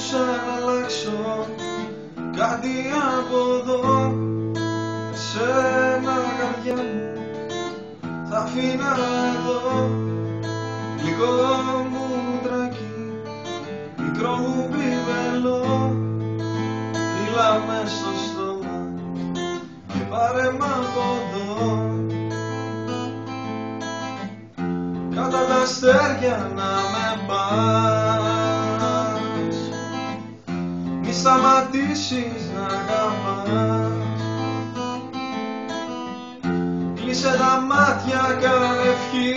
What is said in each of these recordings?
μπορούσα να αλλάξω κάτι από εδώ. Εσένα καρδιά μου θα αφήνα εδώ. Γλυκό μου τρακί, μικρό μου πιπελό Φύλλα μες στο στόμα και πάρε μ' από εδώ. Κατά τα αστέρια να με πας σταματήσεις να αγαπάς. Κλείσε τα μάτια κάνε ευχή.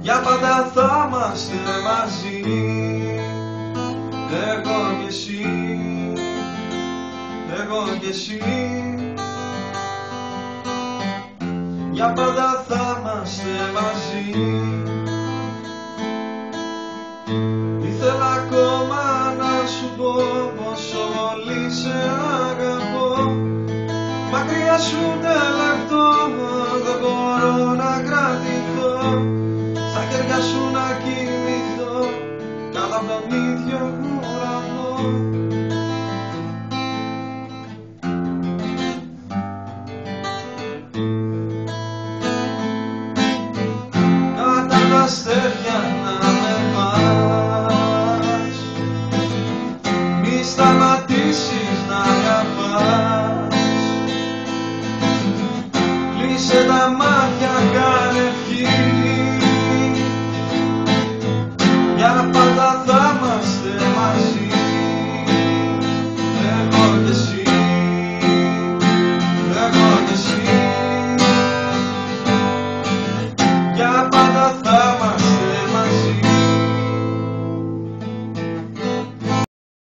Για πάντα θα είμαστε μαζί. Εγώ και εσύ. Εγώ και εσύ. Για πάντα σε αγαπώ Μακριά σου τελακτώ Δεν μπορώ να κρατηθώ. Στα χέρια σου να κοιμηθώ Κάτω τα τον αστέρια να με πας. Μη σταματάς. μάτια καν ευχή